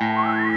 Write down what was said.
Bye.